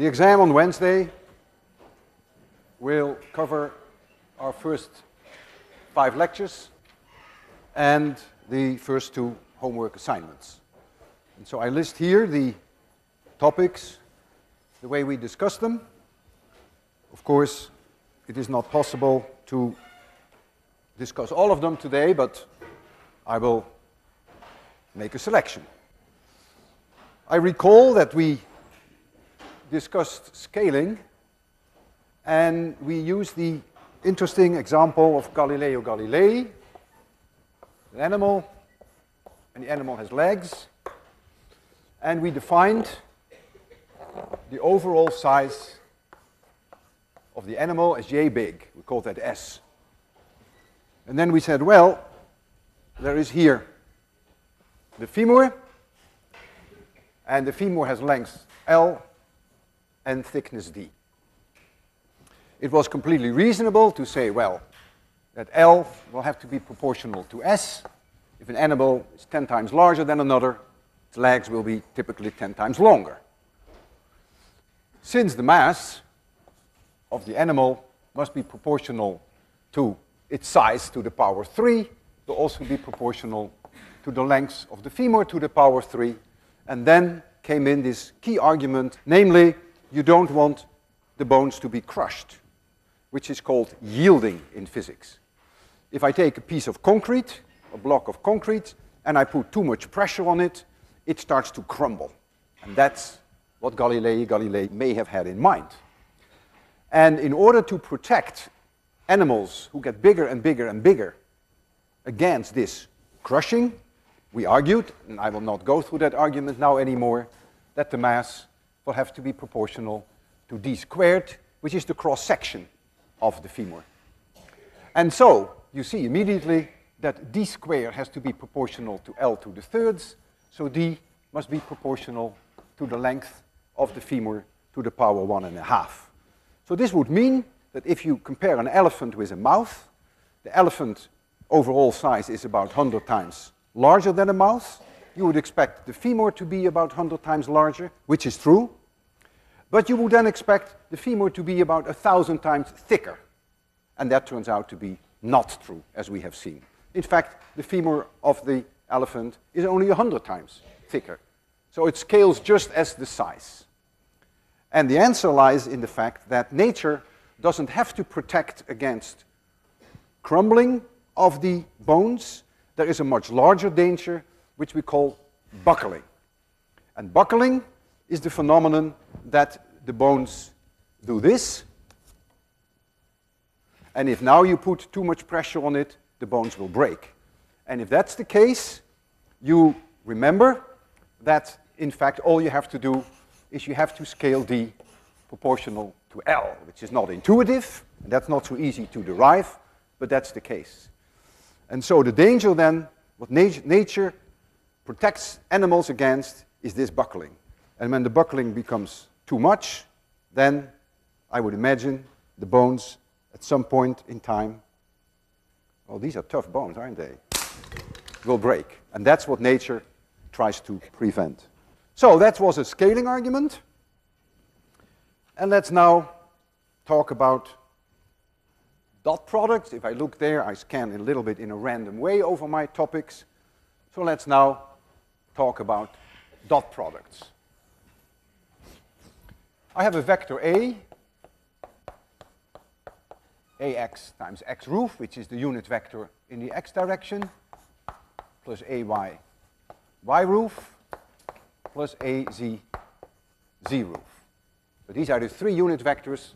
The exam on Wednesday will cover our first five lectures and the first two homework assignments. And so I list here the topics, the way we discuss them. Of course, it is not possible to discuss all of them today, but I will make a selection. I recall that we discussed scaling and we used the interesting example of Galileo Galilei, an animal, and the animal has legs, and we defined the overall size of the animal as yay big. We called that S. And then we said, well, there is here the femur, and the femur has length L and thickness D. It was completely reasonable to say, well, that L will have to be proportional to S. If an animal is 10 times larger than another, its legs will be typically 10 times longer. Since the mass of the animal must be proportional to its size to the power 3, it will also be proportional to the length of the femur to the power 3. And then came in this key argument, namely, you don't want the bones to be crushed, which is called yielding in physics. If I take a piece of concrete, a block of concrete, and I put too much pressure on it, it starts to crumble. And that's what Galileo Galilei may have had in mind. And in order to protect animals who get bigger and bigger and bigger against this crushing, we argued, and I will not go through that argument now anymore, that the mass will have to be proportional to d squared, which is the cross section of the femur. And so you see immediately that d squared has to be proportional to L to the thirds, so d must be proportional to the length of the femur to the power one and a half. So this would mean that if you compare an elephant with a mouth, the elephant overall size is about 100 times larger than a mouse. You would expect the femur to be about 100 times larger, which is true. But you would then expect the femur to be about a 1,000 times thicker. And that turns out to be not true, as we have seen. In fact, the femur of the elephant is only 100 times thicker. So it scales just as the size. And the answer lies in the fact that nature doesn't have to protect against crumbling of the bones. There is a much larger danger, which we call buckling. And buckling is the phenomenon that the bones do this. And if now you put too much pressure on it, the bones will break. And if that's the case, you remember that, in fact, all you have to do is you have to scale D proportional to L, which is not intuitive, and that's not so easy to derive, but that's the case. And so the danger then, what nat nature protects animals against, is this buckling. And when the buckling becomes too much, then I would imagine the bones at some point in time, well, these are tough bones, aren't they? Will break. And that's what nature tries to prevent. So that was a scaling argument. And let's now talk about dot products. If I look there, I scan a little bit in a random way over my topics. So let's now talk about dot products. I have a vector A, ax times x roof, which is the unit vector in the x direction, plus ay y roof, plus az z roof. So these are the three unit vectors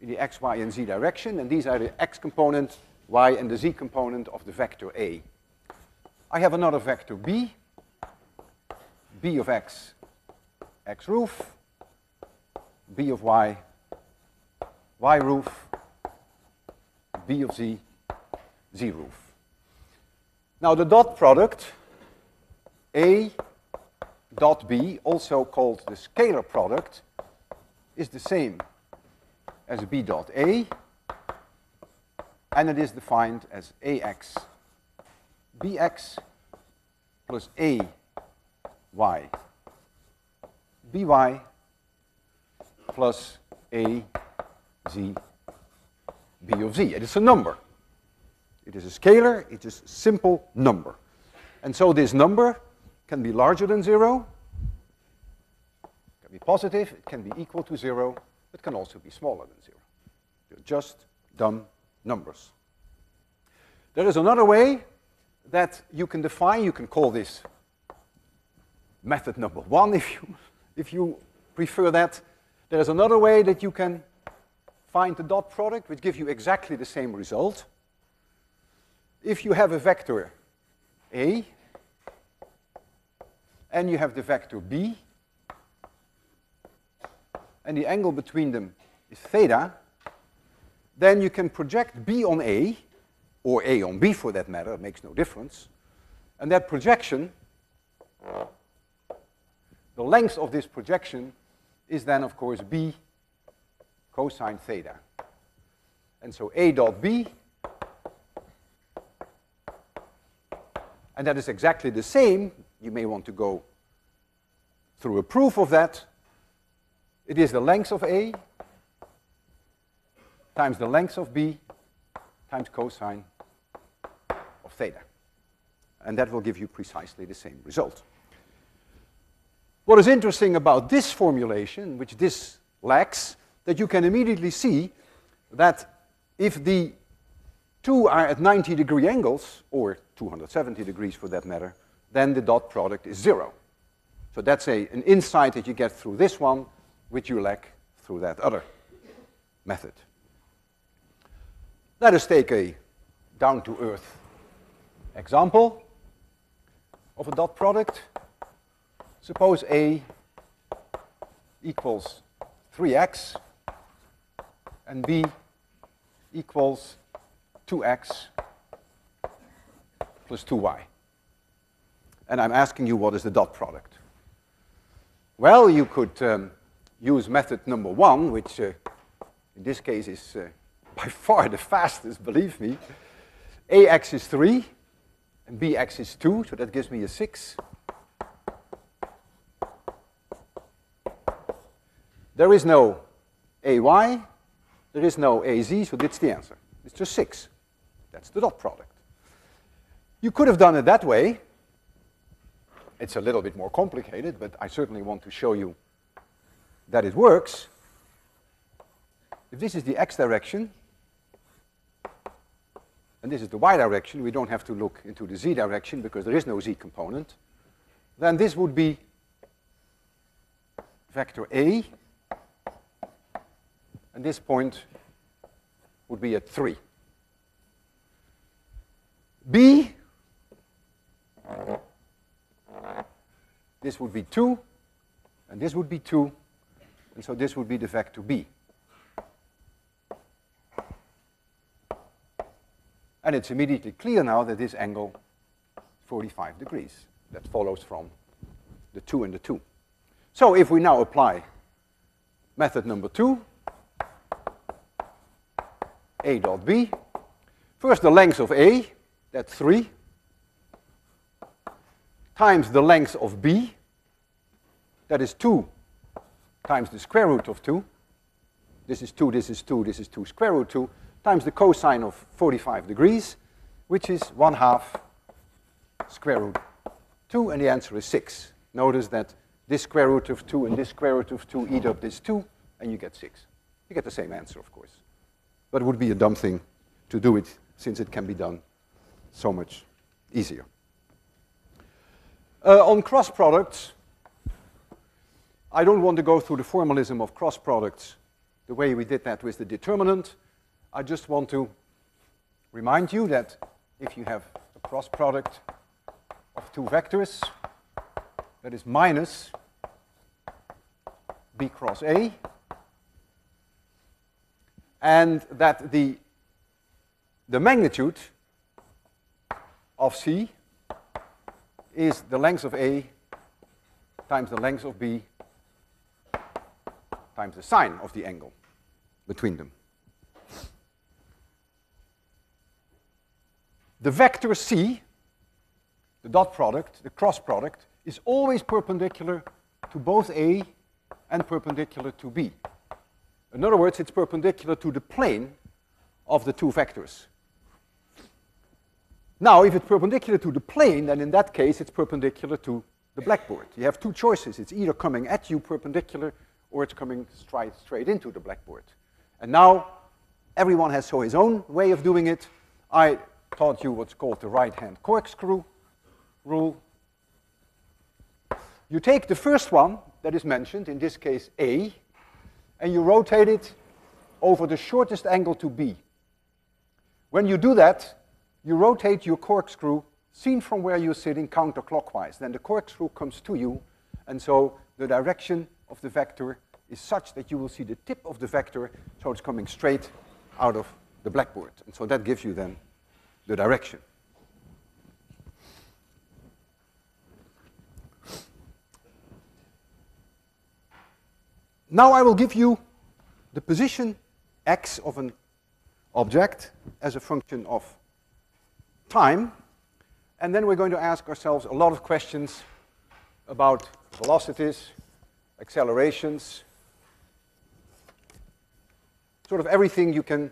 in the x, y, and z direction, and these are the x component, y, and the z component of the vector A. I have another vector B, B of x, x roof, B of y, y roof, B of z, z roof. Now the dot product, A dot B, also called the scalar product, is the same as B dot A, and it is defined as AX BX plus AY BY plus A Z B of Z. It is a number. It is a scalar, it is a simple number. And so this number can be larger than zero, can be positive, it can be equal to zero, it can also be smaller than zero. They're just dumb numbers. There is another way that you can define, you can call this method number one if you, if you prefer that. There is another way that you can find the dot product, which gives you exactly the same result. If you have a vector A, and you have the vector B, and the angle between them is theta, then you can project B on A, or A on B for that matter, it makes no difference. And that projection, the length of this projection is then, of course, B cosine theta. And so A dot B, and that is exactly the same. You may want to go through a proof of that. It is the length of A times the length of B times cosine of theta. And that will give you precisely the same result. What is interesting about this formulation, which this lacks, that you can immediately see that if the two are at 90 degree angles, or 270 degrees for that matter, then the dot product is zero. So that's a, an insight that you get through this one, which you lack through that other method. Let us take a down-to-earth example of a dot product. Suppose A equals 3x and B equals 2x plus 2y. And I'm asking you what is the dot product. Well, you could um, use method number one, which uh, in this case is uh, by far the fastest, believe me. AX is 3 and BX is 2, so that gives me a 6. There is no AY, there is no AZ, so that's the answer. It's just 6. That's the dot product. You could have done it that way. It's a little bit more complicated, but I certainly want to show you that it works. If this is the x direction, and this is the y direction, we don't have to look into the z direction because there is no z component, then this would be vector A, and this point would be at 3. B, this would be 2, and this would be 2, and so this would be the vector B. And it's immediately clear now that this angle is 45 degrees. That follows from the 2 and the 2. So if we now apply method number 2, A dot B, first the length of A, that's 3, times the length of B, that is 2 times the square root of 2. This is 2, this is 2, this is 2 square root 2 times the cosine of 45 degrees, which is 1 half square root 2, and the answer is 6. Notice that this square root of 2 and this square root of 2 eat up this 2, and you get 6. You get the same answer, of course. But it would be a dumb thing to do it, since it can be done so much easier. Uh, on cross products, I don't want to go through the formalism of cross products the way we did that with the determinant. I just want to remind you that if you have a cross product of two vectors, that is minus B cross A, and that the, the magnitude of C is the length of A times the length of B times the sine of the angle between them. the vector C, the dot product, the cross product, is always perpendicular to both A and perpendicular to B. In other words, it's perpendicular to the plane of the two vectors. Now, if it's perpendicular to the plane, then in that case, it's perpendicular to the blackboard. You have two choices. It's either coming at you perpendicular or it's coming straight, straight into the blackboard. And now, everyone has so his own way of doing it. I taught you what's called the right-hand corkscrew rule. You take the first one that is mentioned, in this case A, and you rotate it over the shortest angle to B. When you do that, you rotate your corkscrew seen from where you're sitting counterclockwise. Then the corkscrew comes to you, and so the direction of the vector is such that you will see the tip of the vector, so it's coming straight out of the blackboard. And so that gives you then the direction. Now I will give you the position x of an object as a function of time. And then we're going to ask ourselves a lot of questions about velocities, accelerations, sort of everything you can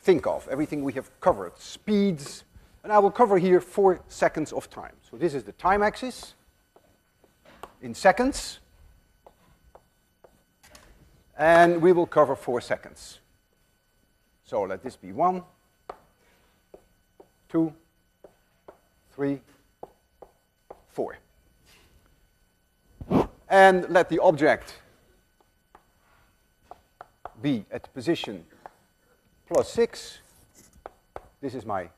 think of, everything we have covered, speeds, and I will cover here four seconds of time. So this is the time axis in seconds, and we will cover four seconds. So let this be one, two, three, four. And let the object be at position plus 6. This is my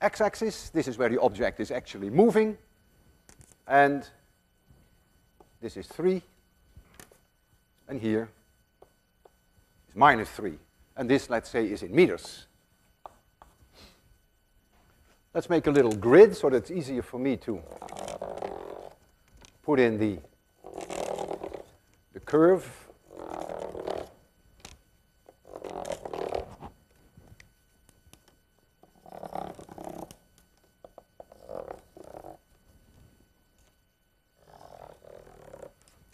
x-axis. This is where the object is actually moving. And this is 3. And here is minus 3. And this, let's say, is in meters. Let's make a little grid so that it's easier for me to put in the, the curve.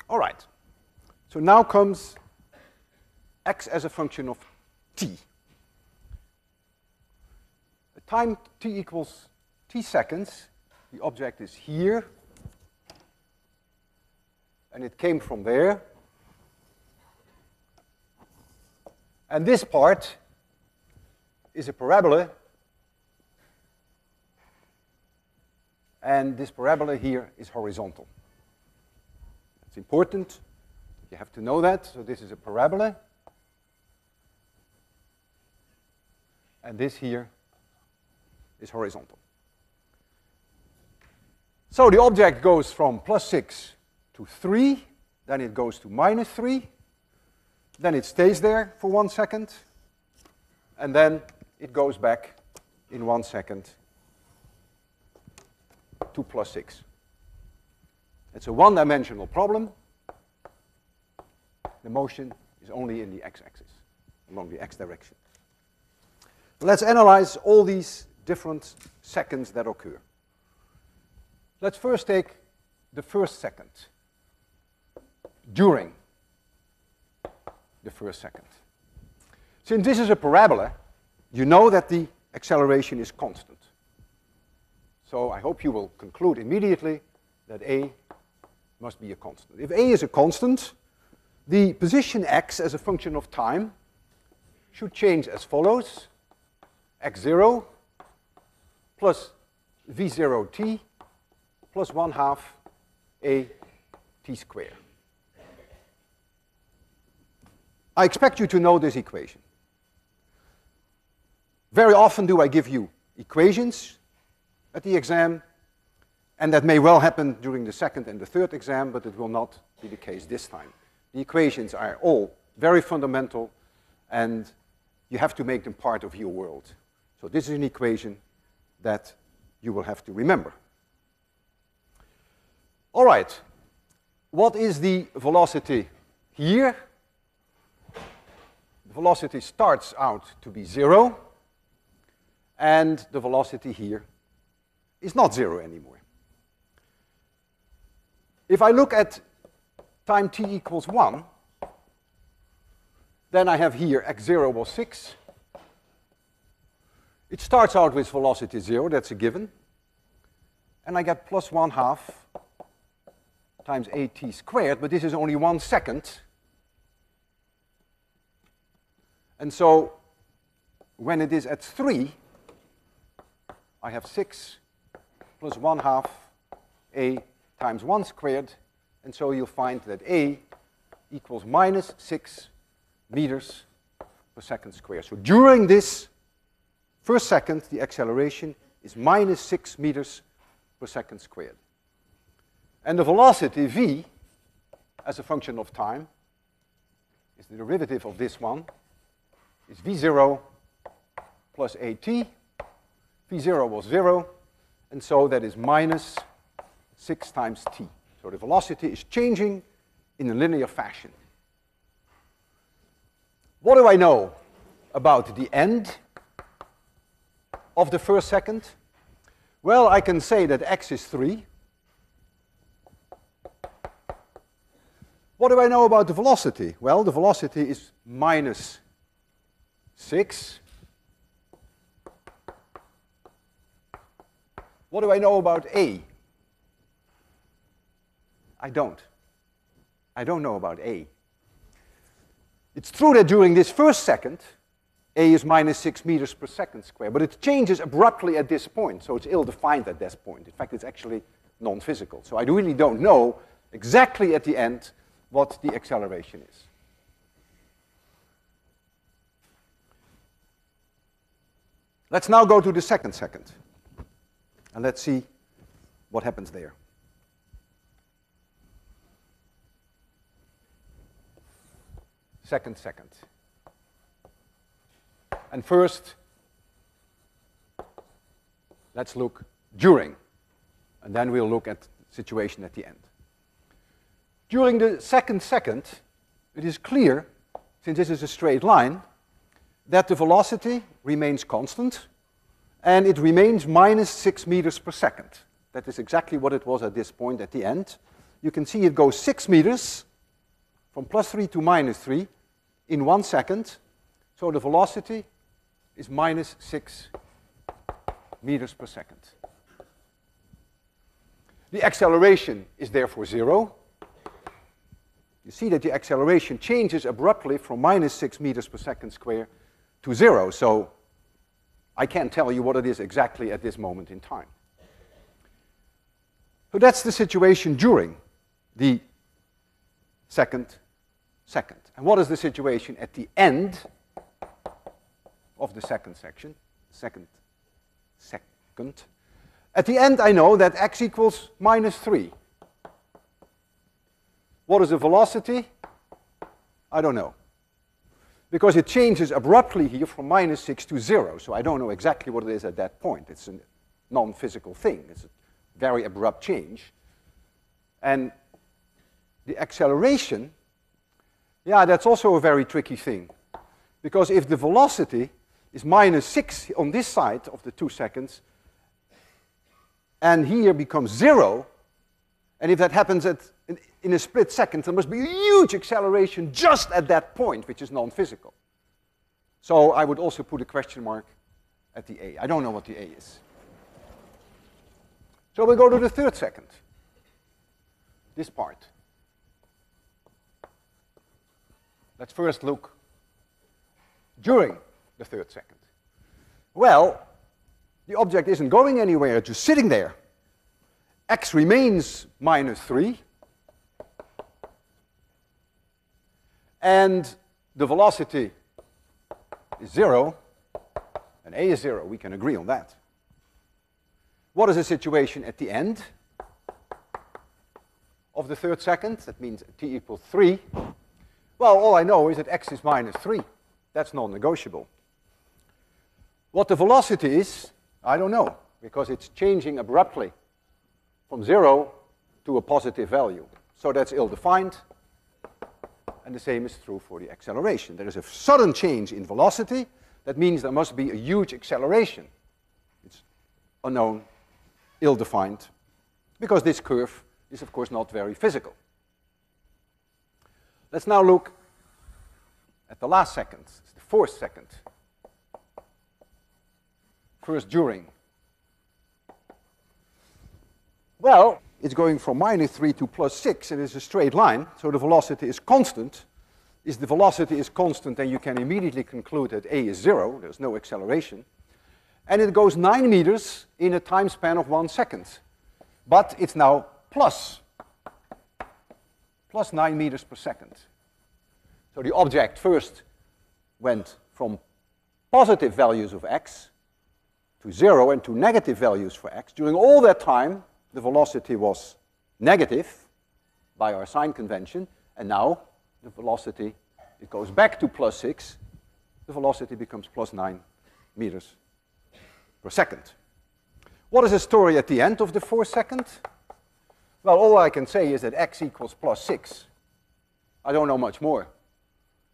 All right. So now comes x as a function of t The time t equals t seconds, the object is here, and it came from there. And this part is a parabola, and this parabola here is horizontal. It's important. You have to know that. So this is a parabola. And this here is horizontal. So the object goes from plus 6 to 3, then it goes to minus 3, then it stays there for one second, and then it goes back in one second to plus 6. It's a one-dimensional problem. The motion is only in the x-axis, along the x direction. Let's analyze all these different seconds that occur. Let's first take the first second, during the first second. Since this is a parabola, you know that the acceleration is constant. So I hope you will conclude immediately that a must be a constant. If a is a constant, the position x as a function of time should change as follows. x0 plus v0t plus 1 half a t squared. I expect you to know this equation. Very often do I give you equations at the exam, and that may well happen during the second and the third exam, but it will not be the case this time. The equations are all very fundamental, and you have to make them part of your world. So this is an equation that you will have to remember. All right, what is the velocity here? The velocity starts out to be zero, and the velocity here is not zero anymore. If I look at time t equals 1, Then I have here x0 was 6. It starts out with velocity 0, that's a given. And I get plus 1 half times at squared, but this is only one second. And so when it is at 3, I have 6 plus 1 half a times 1 squared, and so you'll find that a equals minus 6 meters per second squared. So during this first second, the acceleration is minus 6 meters per second squared. And the velocity v, as a function of time, is the derivative of this one, is v0 plus at. v0 was 0, and so that is minus 6 times t. So the velocity is changing in a linear fashion. What do I know about the end of the first second? Well, I can say that x is 3. What do I know about the velocity? Well, the velocity is minus 6. What do I know about a? I don't. I don't know about a. It's true that during this first second, a is minus 6 meters per second square, but it changes abruptly at this point, so it's ill-defined at this point. In fact, it's actually non-physical. So I really don't know exactly at the end what the acceleration is. Let's now go to the second second, and let's see what happens there. Second second. And first, let's look during, and then we'll look at the situation at the end. During the second second, it is clear, since this is a straight line, that the velocity remains constant, and it remains minus 6 meters per second. That is exactly what it was at this point at the end. You can see it goes 6 meters, from plus 3 to minus 3 in one second. So the velocity is minus 6 meters per second. The acceleration is therefore 0. You see that the acceleration changes abruptly from minus 6 meters per second square to 0. So I can't tell you what it is exactly at this moment in time. So that's the situation during the second second. And what is the situation at the end of the second section? Second second. At the end, I know that x equals minus 3. What is the velocity? I don't know. Because it changes abruptly here from minus 6 to 0, so I don't know exactly what it is at that point. It's a non-physical thing. It's a very abrupt change. And the acceleration yeah, that's also a very tricky thing. Because if the velocity is minus 6 on this side of the 2 seconds, and here becomes 0, and if that happens at, in, in a split second, there must be a huge acceleration just at that point, which is non-physical. So I would also put a question mark at the A. I don't know what the A is. So we go to the third second, this part. Let's first look during the third second. Well, the object isn't going anywhere, it's just sitting there. x remains minus 3. And the velocity is 0, and a is 0. We can agree on that. What is the situation at the end of the third second? That means t equals 3. Well, all I know is that x is minus 3. That's non-negotiable. What the velocity is, I don't know, because it's changing abruptly from 0 to a positive value. So that's ill-defined. And the same is true for the acceleration. There is a sudden change in velocity. That means there must be a huge acceleration. It's unknown, ill-defined, because this curve is, of course, not very physical. Let's now look at the last second, it's the fourth second. First during. Well, it's going from minus 3 to plus 6, and it's a straight line, so the velocity is constant. If the velocity is constant, then you can immediately conclude that a is 0, there's no acceleration. And it goes 9 meters in a time span of 1 second. But it's now plus, plus 9 meters per second. So the object first went from positive values of x to 0 and to negative values for x. During all that time, the velocity was negative by our sign convention, and now the velocity, it goes back to plus 6, the velocity becomes plus 9 meters per second. What is the story at the end of the four second? Well, all I can say is that x equals plus 6. I don't know much more.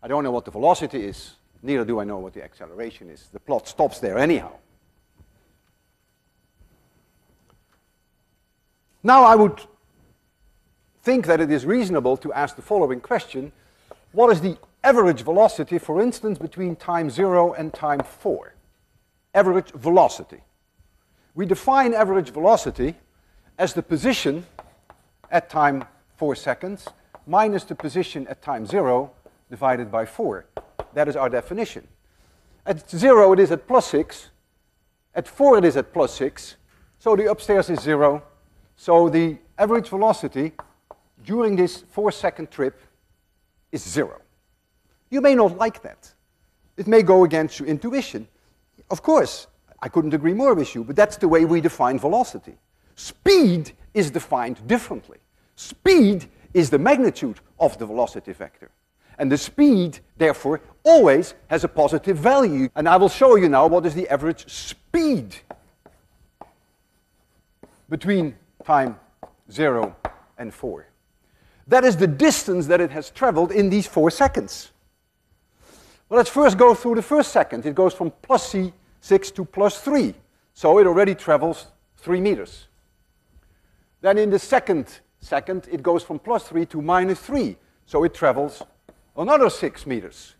I don't know what the velocity is. Neither do I know what the acceleration is. The plot stops there anyhow. Now I would think that it is reasonable to ask the following question. What is the average velocity, for instance, between time 0 and time 4? Average velocity. We define average velocity as the position at time 4 seconds minus the position at time 0 divided by 4. That is our definition. At 0 it is at plus 6. At 4 it is at plus 6. So the upstairs is 0 so the average velocity during this four second trip is zero. You may not like that. It may go against your intuition. Of course, I couldn't agree more with you, but that's the way we define velocity. Speed is defined differently. Speed is the magnitude of the velocity vector. And the speed, therefore, always has a positive value. And I will show you now what is the average speed between time 0 and 4. That is the distance that it has traveled in these 4 seconds. Well, let's first go through the first second. It goes from plus c 6 to plus 3. So it already travels 3 meters. Then in the second second, it goes from plus 3 to minus 3. So it travels another 6 meters.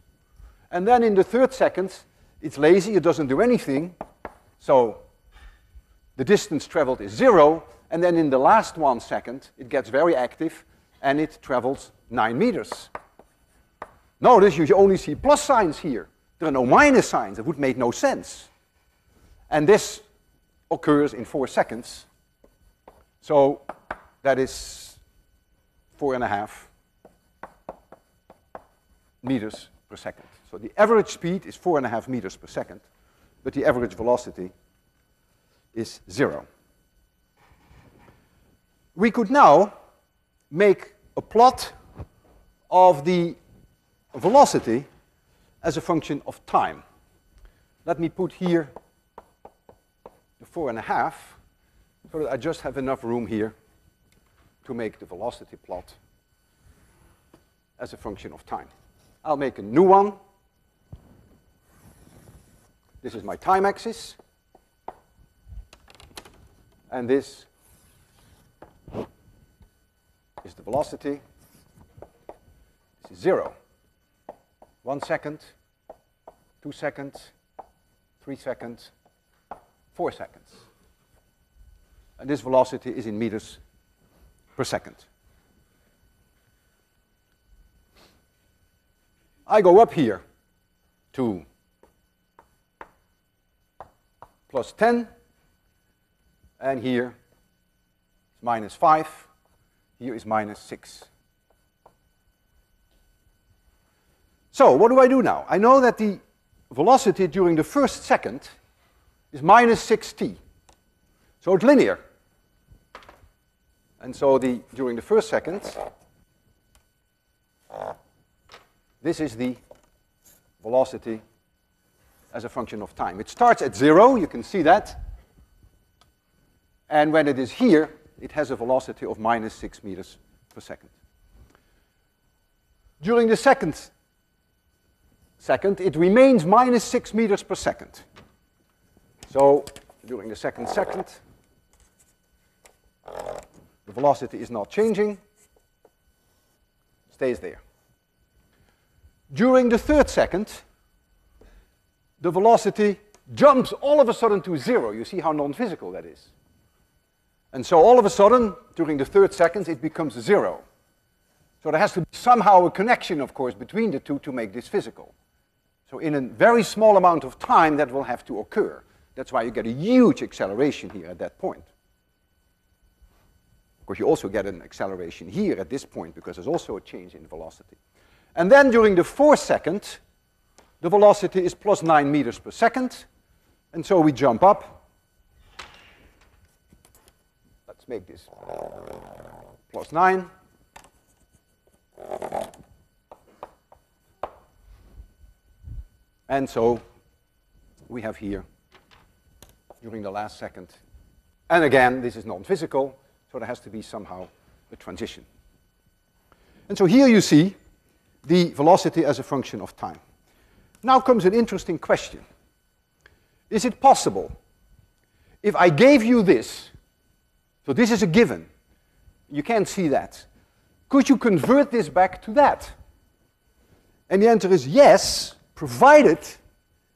And then in the third second, it's lazy, it doesn't do anything. So the distance traveled is 0, and then in the last one second, it gets very active and it travels 9 meters. Notice you only see plus signs here. There are no minus signs. It would make no sense. And this occurs in 4 seconds. So that is four and a half meters per second. So the average speed is four and a half meters per second, but the average velocity is zero we could now make a plot of the velocity as a function of time. Let me put here the four and a half so I just have enough room here to make the velocity plot as a function of time. I'll make a new one. This is my time axis. And this is the velocity. This is zero. One second, two seconds, three seconds, four seconds. And this velocity is in meters per second. I go up here to plus 10, and here it's minus 5, here is minus 6. So what do I do now? I know that the velocity during the first second is minus 6t. So it's linear. And so the during the first second, this is the velocity as a function of time. It starts at zero, you can see that. And when it is here, it has a velocity of minus 6 meters per second. During the second second, it remains minus 6 meters per second. So during the second second, the velocity is not changing, stays there. during the third second, the velocity jumps all of a sudden to zero. You see how non-physical that is. And so all of a sudden, during the third second, it becomes zero. So there has to be somehow a connection, of course, between the two to make this physical. So in a very small amount of time, that will have to occur. That's why you get a huge acceleration here at that point. Course, you also get an acceleration here at this point because there's also a change in velocity. And then during the fourth second, the velocity is plus 9 meters per second. And so we jump up. Let's make this plus 9. And so we have here, during the last second, and again, this is non-physical, so there has to be somehow a transition. And so here you see the velocity as a function of time. Now comes an interesting question. Is it possible, if I gave you this, so this is a given, you can't see that, could you convert this back to that? And the answer is yes, provided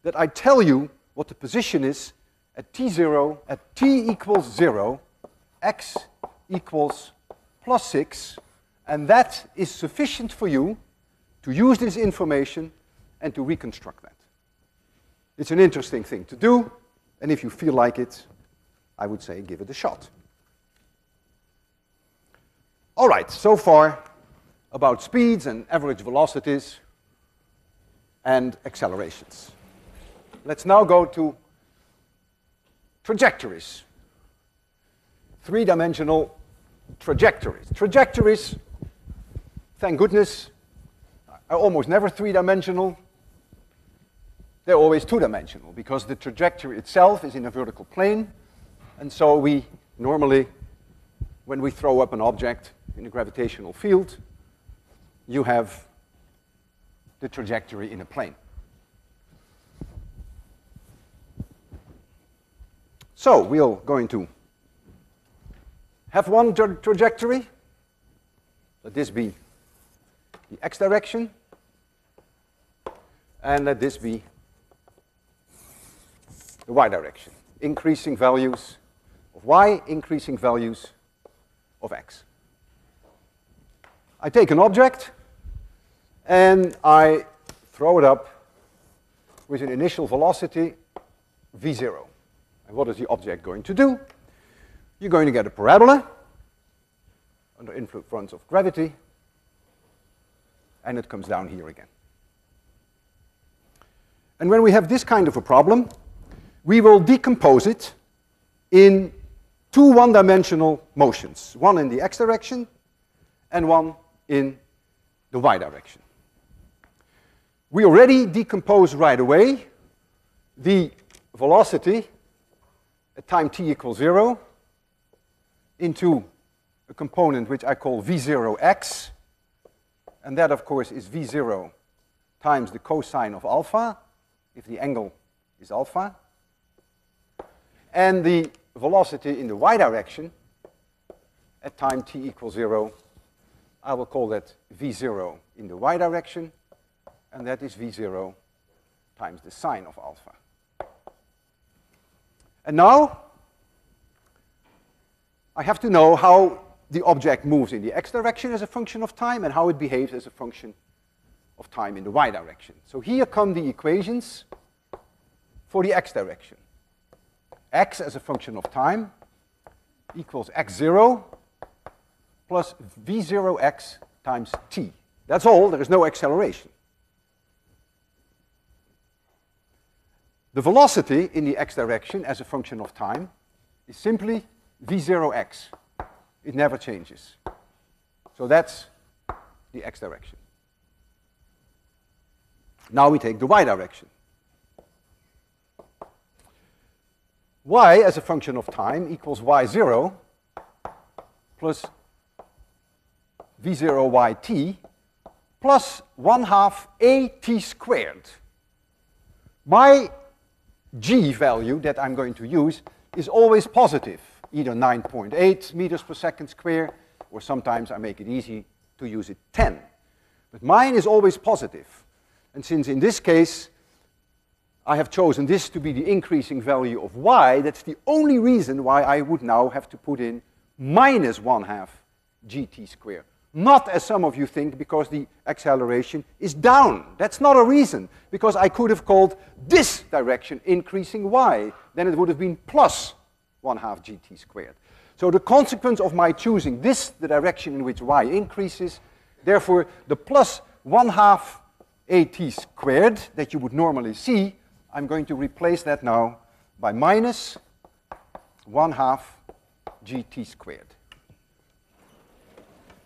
that I tell you what the position is at t0, at t equals 0, x equals plus 6, and that is sufficient for you to use this information and to reconstruct that. It's an interesting thing to do, and if you feel like it, I would say give it a shot. All right, so far about speeds and average velocities and accelerations. Let's now go to trajectories. Three-dimensional trajectories. Trajectories, thank goodness, are almost never three-dimensional. They're always two-dimensional because the trajectory itself is in a vertical plane. And so we normally, when we throw up an object in a gravitational field, you have the trajectory in a plane. So we're going to have one tra trajectory. Let this be the x direction. And let this be the y direction. Increasing values of y, increasing values of x. I take an object and I throw it up with an initial velocity v0. And what is the object going to do? You're going to get a parabola under influence of gravity, and it comes down here again. And when we have this kind of a problem, we will decompose it in two one-dimensional motions, one in the x direction and one in the y direction. We already decompose right away the velocity at time t equals 0 into a component which I call v0x. And that, of course, is v0 times the cosine of alpha, if the angle is alpha. And the velocity in the y direction at time t equals 0, I will call that v0 in the y direction and that is V0 times the sine of alpha. And now, I have to know how the object moves in the x direction as a function of time and how it behaves as a function of time in the y direction. So here come the equations for the x direction. x as a function of time equals x0 plus v0x times t. That's all, there is no acceleration. The velocity in the x direction as a function of time is simply v0x. It never changes. So that's the x direction. Now we take the y direction. y as a function of time equals y0 plus v0yt plus 1 half at squared. My g value that I'm going to use is always positive, either 9.8 meters per second square, or sometimes I make it easy to use it 10. But mine is always positive. And since in this case, I have chosen this to be the increasing value of y, that's the only reason why I would now have to put in minus 1 half gt squared. Not as some of you think, because the acceleration is down. That's not a reason, because I could have called this direction increasing y. Then it would have been plus 1 half gt squared. So the consequence of my choosing this, the direction in which y increases, therefore the plus 1 half at squared that you would normally see, I'm going to replace that now by minus 1 half gt squared.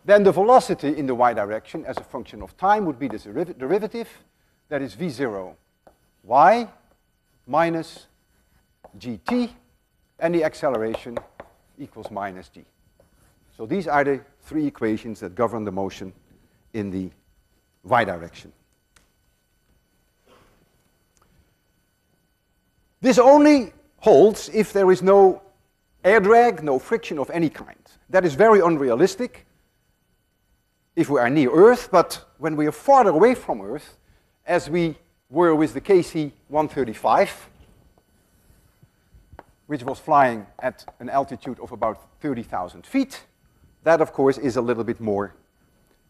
Then the velocity in the y direction as a function of time would be the derivative, that is v0 y minus gt, and the acceleration equals minus g. So these are the three equations that govern the motion in the y direction. This only holds if there is no air drag, no friction of any kind. That is very unrealistic if we are near Earth, but when we are farther away from Earth, as we were with the KC-135, which was flying at an altitude of about 30,000 feet, that of course is a little bit more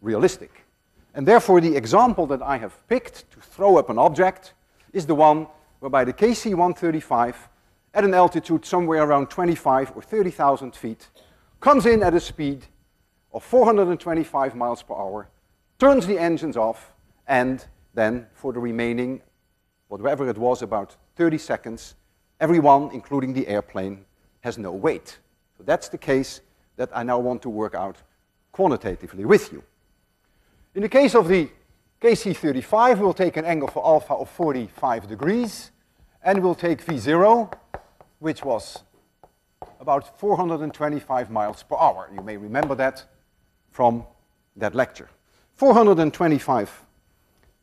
realistic. And therefore the example that I have picked to throw up an object is the one whereby the KC-135 at an altitude somewhere around 25 or 30,000 feet comes in at a speed of 425 miles per hour, turns the engines off, and then for the remaining, whatever it was, about 30 seconds, everyone, including the airplane, has no weight. So that's the case that I now want to work out quantitatively with you. In the case of the KC35, we'll take an angle for alpha of 45 degrees, and we'll take V0, which was about 425 miles per hour. You may remember that from that lecture. 425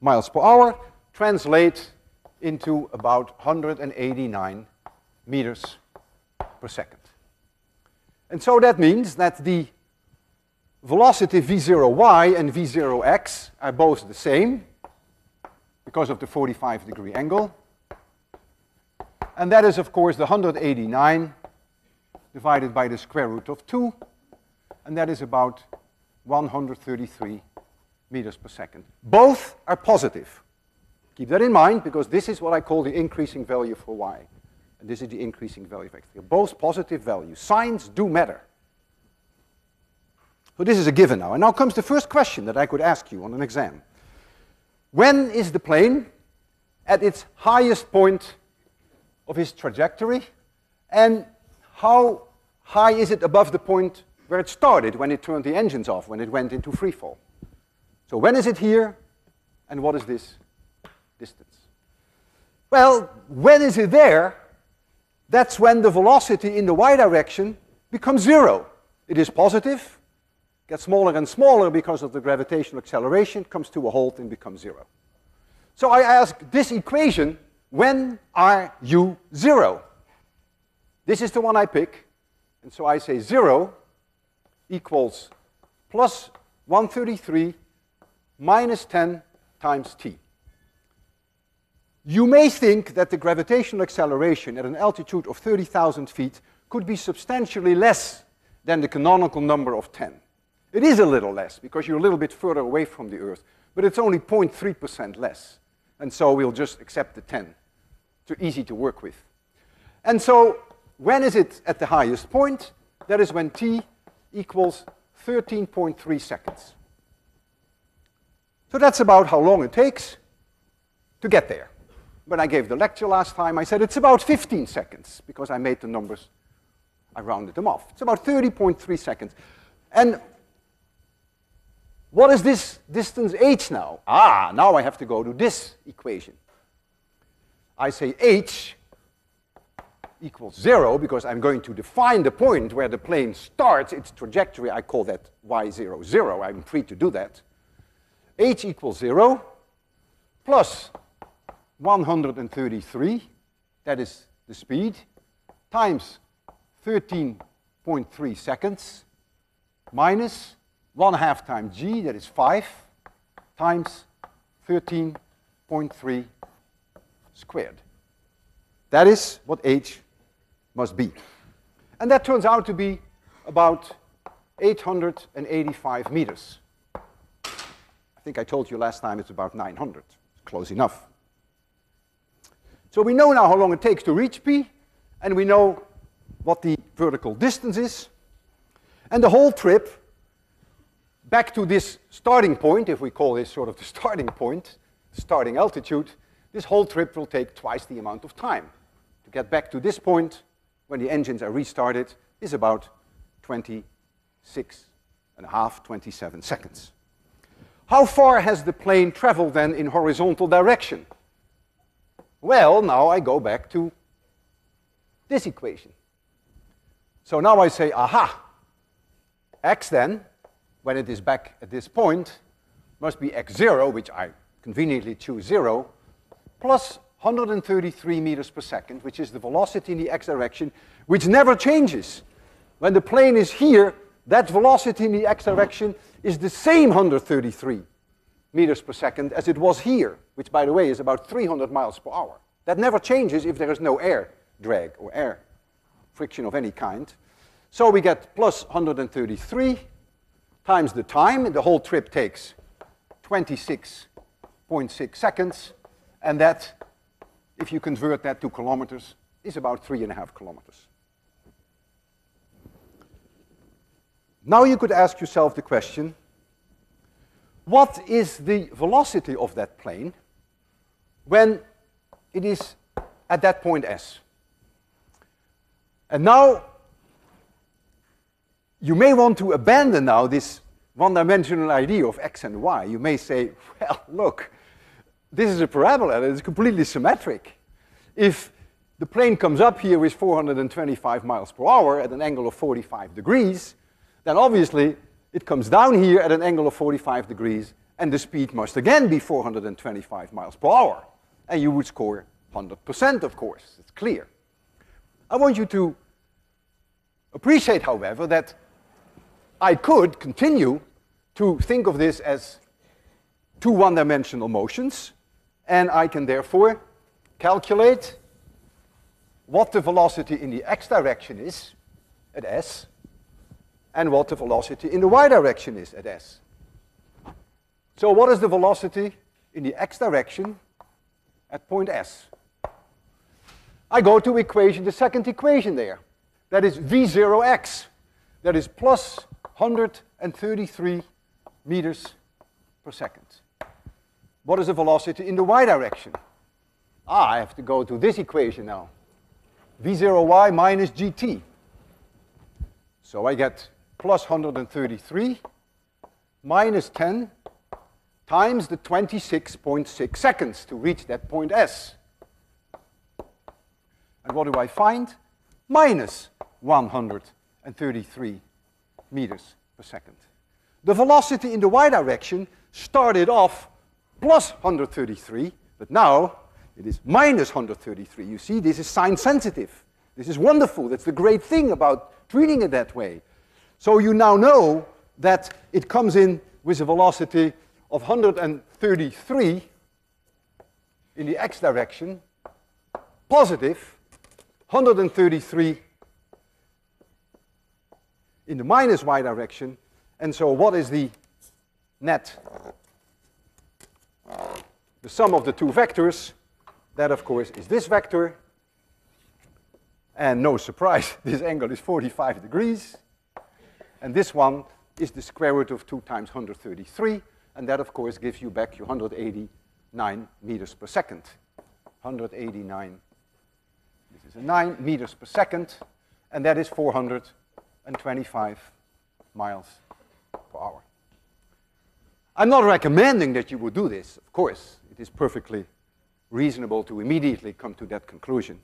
miles per hour translate into about 189 meters per second. And so that means that the velocity v0y and v0x are both the same because of the 45 degree angle. And that is, of course, the 189 divided by the square root of 2, and that is about 133 meters per second. Both are positive. Keep that in mind because this is what I call the increasing value for y. And this is the increasing value of x. They're both positive values. Signs do matter. So this is a given now. And now comes the first question that I could ask you on an exam. When is the plane at its highest point of its trajectory? And how high is it above the point where it started when it turned the engines off, when it went into free fall. So when is it here, and what is this distance? Well, when is it there? That's when the velocity in the y direction becomes zero. It is positive, gets smaller and smaller because of the gravitational acceleration, comes to a halt and becomes zero. So I ask this equation, when are you zero? This is the one I pick, and so I say zero equals plus 133 minus 10 times t. You may think that the gravitational acceleration at an altitude of 30,000 feet could be substantially less than the canonical number of 10. It is a little less because you're a little bit further away from the Earth, but it's only 0.3% less. And so we'll just accept the 10. Too easy to work with. And so when is it at the highest point? That is when t equals 13.3 seconds. So that's about how long it takes to get there. When I gave the lecture last time, I said it's about 15 seconds because I made the numbers, I rounded them off. It's about 30.3 seconds. And what is this distance h now? Ah, now I have to go to this equation. I say h equals zero because I'm going to define the point where the plane starts its trajectory. I call that y0, zero. I'm free to do that. h equals zero plus 133, that is the speed, times 13.3 seconds, minus 1 half times g, that is 5, times 13.3 squared. That is what h must be. And that turns out to be about 885 meters. I think I told you last time it's about 900. Close enough. So we know now how long it takes to reach P, and we know what the vertical distance is. And the whole trip back to this starting point, if we call this sort of the starting point, starting altitude, this whole trip will take twice the amount of time. To get back to this point, when the engines are restarted, is about 26 and a half, 27 seconds. How far has the plane traveled then in horizontal direction? Well, now I go back to this equation. So now I say, aha, x then, when it is back at this point, must be x0, which I conveniently choose 0, plus 133 meters per second, which is the velocity in the x direction, which never changes. When the plane is here, that velocity in the x direction is the same 133 meters per second as it was here, which, by the way, is about 300 miles per hour. That never changes if there is no air drag or air friction of any kind. So we get plus 133 times the time. The whole trip takes 26.6 seconds. And that, if you convert that to kilometers, is about three and a half kilometers. Now you could ask yourself the question, what is the velocity of that plane when it is at that point S? And now you may want to abandon now this one-dimensional idea of x and y. You may say, well, look, this is a parabola, it's completely symmetric. If the plane comes up here with 425 miles per hour at an angle of 45 degrees, then obviously it comes down here at an angle of 45 degrees, and the speed must again be 425 miles per hour. And you would score 100%, of course, it's clear. I want you to appreciate, however, that I could continue to think of this as two one-dimensional motions, and I can therefore calculate what the velocity in the x direction is at s, and what the velocity in the y direction is at s. So what is the velocity in the x direction at point s? I go to equation, the second equation there. That is v0x. That is plus 133 meters per second. What is the velocity in the y direction? Ah, I have to go to this equation now. v0y minus gt. So I get plus 133 minus 10 times the 26.6 seconds to reach that point S. And what do I find? Minus 133 meters per second. The velocity in the y direction started off plus 133, but now it is minus 133. You see, this is sign sensitive. This is wonderful. That's the great thing about treating it that way. So you now know that it comes in with a velocity of 133 in the x direction, positive, 133 in the minus y direction. And so what is the net? The sum of the two vectors, that of course is this vector. And no surprise, this angle is 45 degrees. And this one is the square root of 2 times 133. And that of course gives you back your 189 meters per second. 189, this is a 9 meters per second. And that is 425 miles per hour. I'm not recommending that you would do this, of course. It is perfectly reasonable to immediately come to that conclusion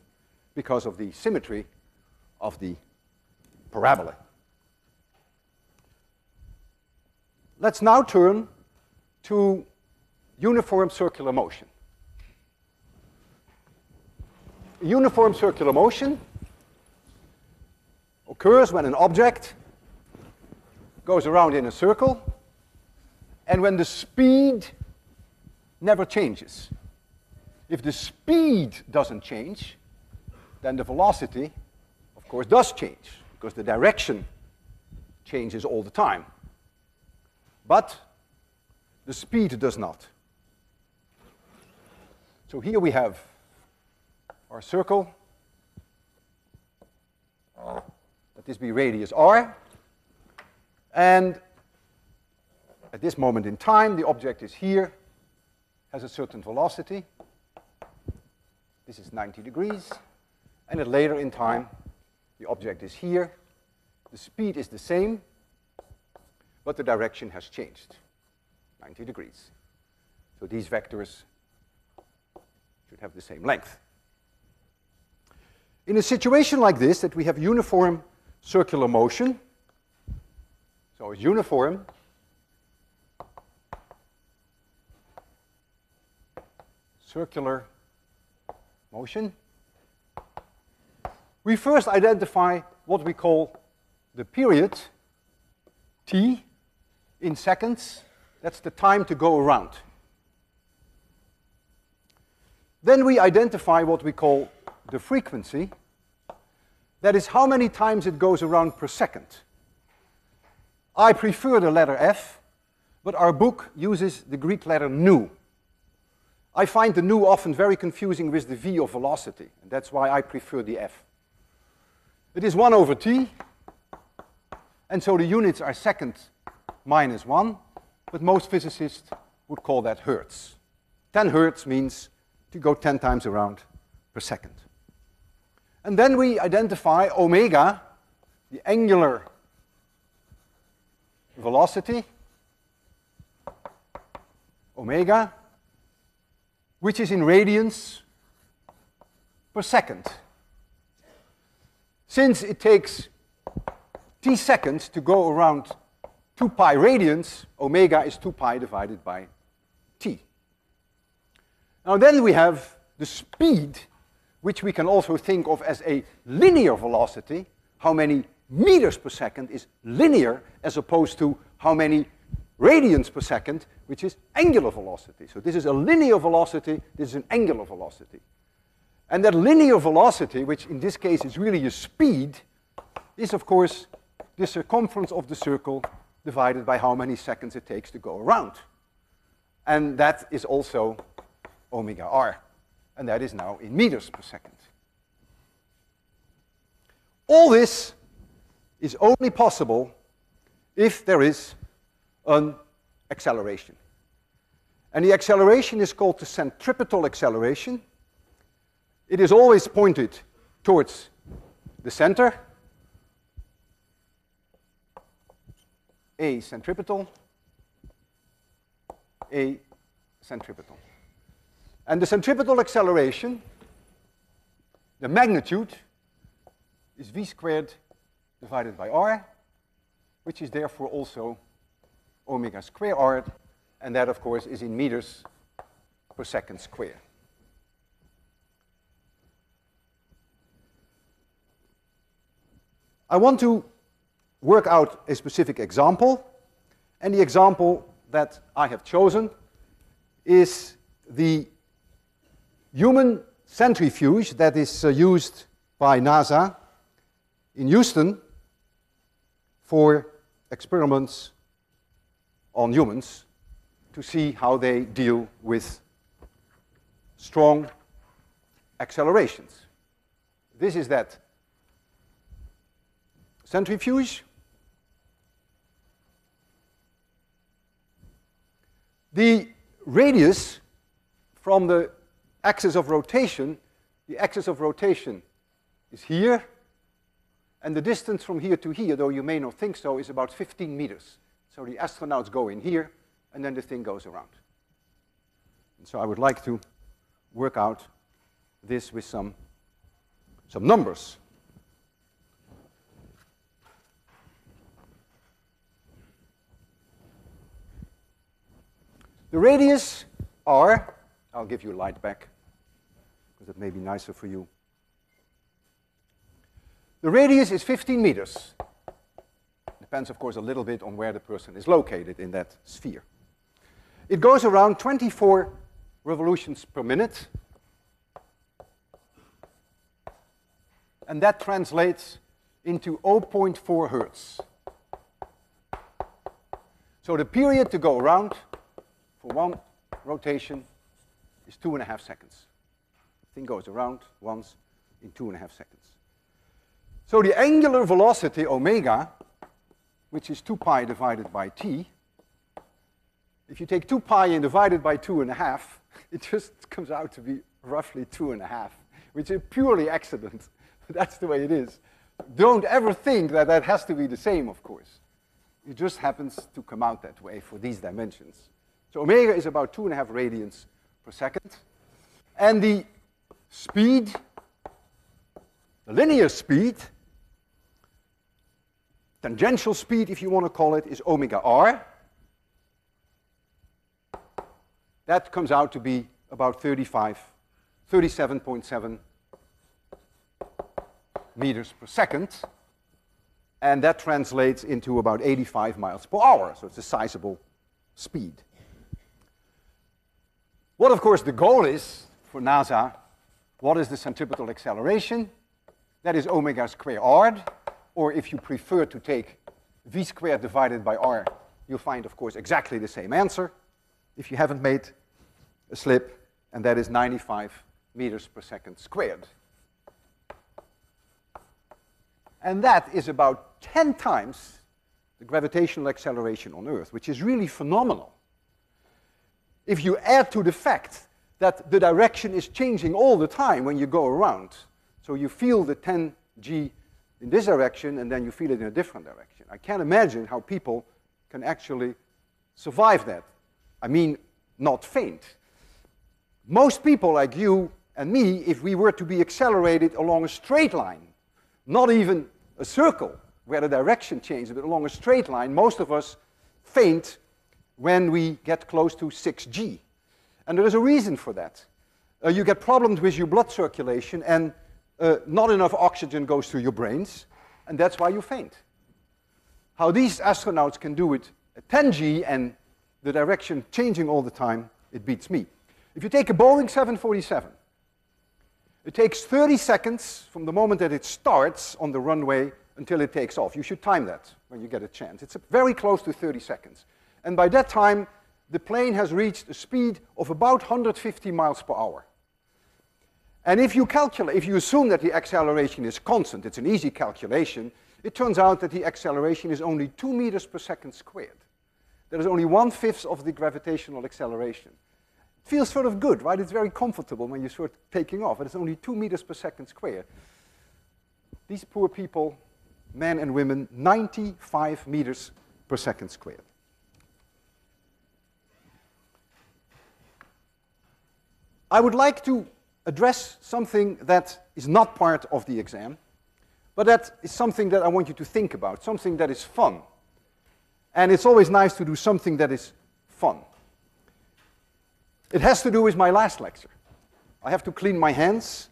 because of the symmetry of the parabola. Let's now turn to uniform circular motion. Uniform circular motion occurs when an object goes around in a circle and when the speed never changes. If the speed doesn't change, then the velocity, of course, does change, because the direction changes all the time. But the speed does not. So here we have our circle. Let this be radius r. And at this moment in time, the object is here, has a certain velocity. This is 90 degrees. And at later in time, the object is here. The speed is the same, but the direction has changed, 90 degrees. So these vectors should have the same length. In a situation like this, that we have uniform circular motion, so it's uniform, circular motion, we first identify what we call the period, t, in seconds. That's the time to go around. Then we identify what we call the frequency. That is how many times it goes around per second. I prefer the letter f, but our book uses the Greek letter nu. I find the nu often very confusing with the v of velocity, and that's why I prefer the f. It is 1 over t, and so the units are second minus 1, but most physicists would call that hertz. 10 hertz means to go 10 times around per second. And then we identify omega, the angular velocity, omega, which is in radians per second. Since it takes t seconds to go around 2 pi radians, omega is 2 pi divided by t. Now then we have the speed, which we can also think of as a linear velocity, how many meters per second is linear as opposed to how many radians per second, which is angular velocity. So this is a linear velocity, this is an angular velocity. And that linear velocity, which in this case is really a speed, is of course the circumference of the circle divided by how many seconds it takes to go around. And that is also omega r. And that is now in meters per second. All this is only possible if there is an acceleration. And the acceleration is called the centripetal acceleration. It is always pointed towards the center, A centripetal, A centripetal. And the centripetal acceleration, the magnitude, is v squared divided by r, which is therefore also omega square r, and that, of course, is in meters per second square. I want to work out a specific example, and the example that I have chosen is the human centrifuge that is uh, used by NASA in Houston for experiments on humans to see how they deal with strong accelerations. This is that centrifuge. The radius from the axis of rotation, the axis of rotation is here, and the distance from here to here, though you may not think so, is about 15 meters. So the astronauts go in here, and then the thing goes around. And so I would like to work out this with some, some numbers. The radius r, I'll give you light back, because it may be nicer for you. The radius is 15 meters. Depends, of course, a little bit on where the person is located in that sphere. It goes around 24 revolutions per minute. And that translates into 0.4 hertz. So the period to go around for one rotation is two and a half seconds. The thing goes around once in two and a half seconds. So the angular velocity omega, which is 2 pi divided by t, if you take 2 pi and divide it by 2 and a half, it just comes out to be roughly 2 and a half, which is purely accident. That's the way it is. Don't ever think that that has to be the same, of course. It just happens to come out that way for these dimensions. So omega is about 2.5 radians per second. And the speed, the linear speed, tangential speed, if you want to call it, is omega r. That comes out to be about 35, 37.7 meters per second. And that translates into about 85 miles per hour. So it's a sizable speed. What, of course, the goal is for NASA, what is the centripetal acceleration? That is omega squared, r, or if you prefer to take v squared divided by r, you'll find, of course, exactly the same answer if you haven't made a slip, and that is 95 meters per second squared. And that is about 10 times the gravitational acceleration on Earth, which is really phenomenal. If you add to the fact that the direction is changing all the time when you go around, so you feel the 10g in this direction and then you feel it in a different direction. I can't imagine how people can actually survive that. I mean, not faint. Most people like you and me, if we were to be accelerated along a straight line, not even a circle where the direction changes, but along a straight line, most of us faint when we get close to 6G. And there is a reason for that. Uh, you get problems with your blood circulation, and uh, not enough oxygen goes to your brains, and that's why you faint. How these astronauts can do it at 10G and the direction changing all the time, it beats me. If you take a Boeing 747, it takes 30 seconds from the moment that it starts on the runway until it takes off. You should time that when you get a chance. It's very close to 30 seconds. And by that time, the plane has reached a speed of about 150 miles per hour. And if you calculate, if you assume that the acceleration is constant, it's an easy calculation, it turns out that the acceleration is only 2 meters per second squared. That is only one-fifth of the gravitational acceleration. It feels sort of good, right? It's very comfortable when you're sort of taking off, and it's only 2 meters per second squared. These poor people, men and women, 95 meters per second squared. I would like to address something that is not part of the exam, but that is something that I want you to think about, something that is fun. And it's always nice to do something that is fun. It has to do with my last lecture. I have to clean my hands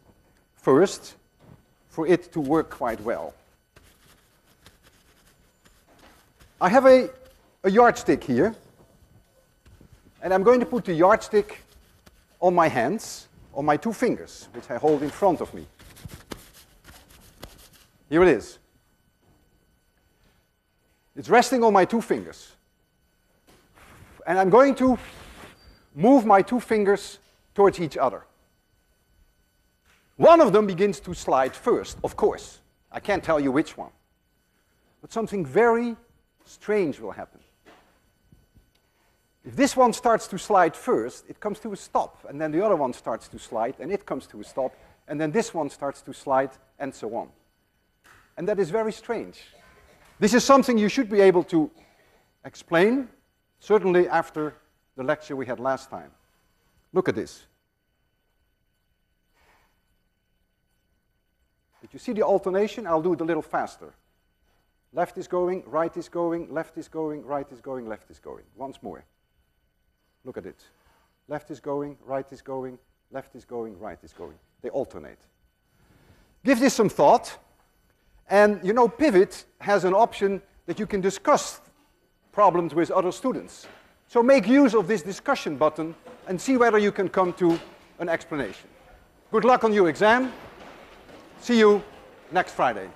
first for it to work quite well. I have a, a yardstick here, and I'm going to put the yardstick on my hands, on my two fingers, which I hold in front of me. Here it is. It's resting on my two fingers. And I'm going to move my two fingers towards each other. One of them begins to slide first, of course. I can't tell you which one. But something very strange will happen. If this one starts to slide first, it comes to a stop, and then the other one starts to slide, and it comes to a stop, and then this one starts to slide, and so on. And that is very strange. This is something you should be able to explain, certainly after the lecture we had last time. Look at this. Did you see the alternation? I'll do it a little faster. Left is going, right is going, left is going, right is going, left is going. Once more. Look at it. Left is going, right is going, left is going, right is going. They alternate. Give this some thought. And you know, Pivot has an option that you can discuss problems with other students. So make use of this discussion button and see whether you can come to an explanation. Good luck on your exam. See you next Friday.